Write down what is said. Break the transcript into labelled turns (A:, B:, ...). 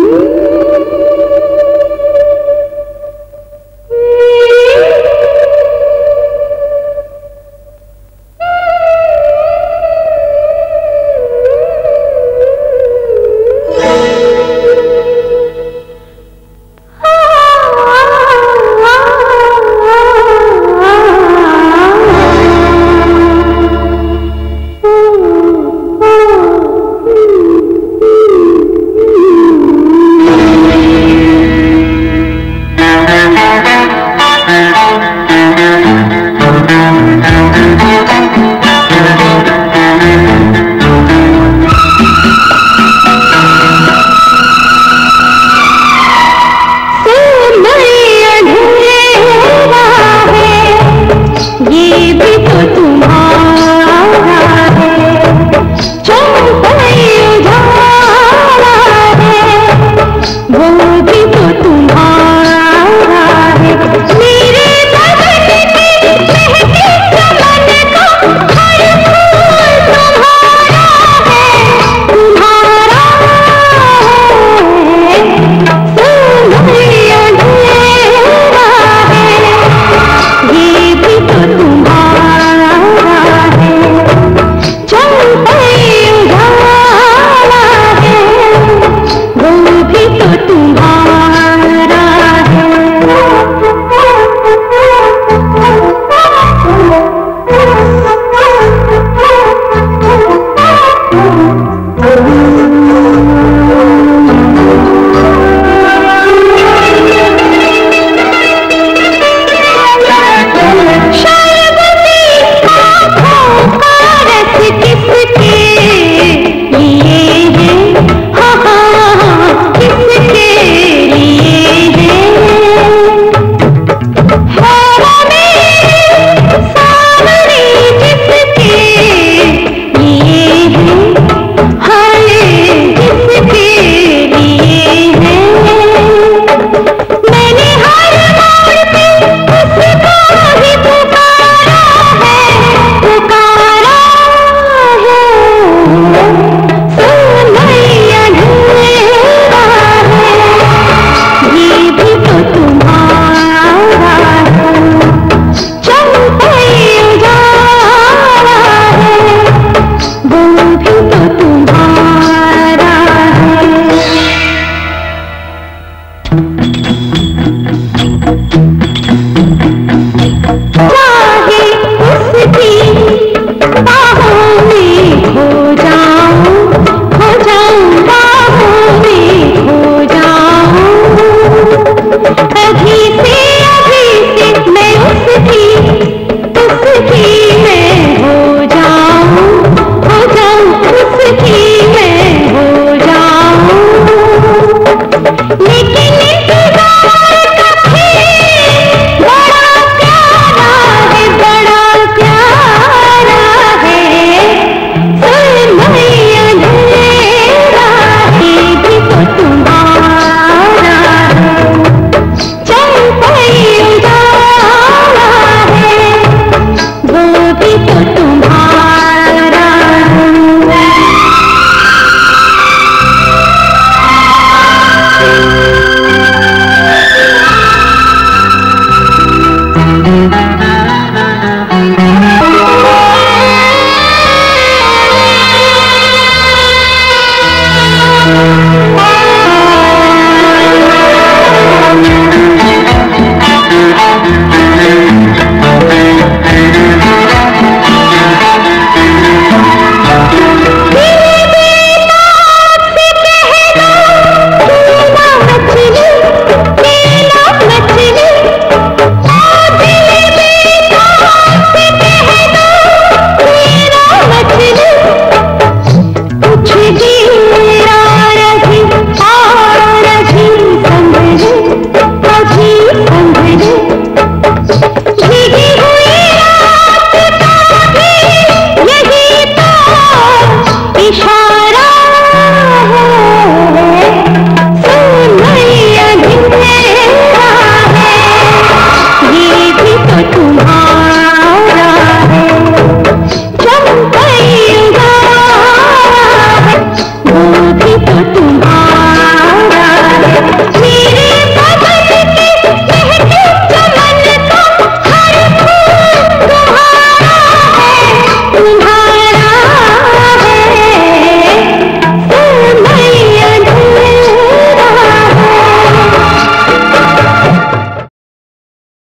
A: कुछ भी मेरा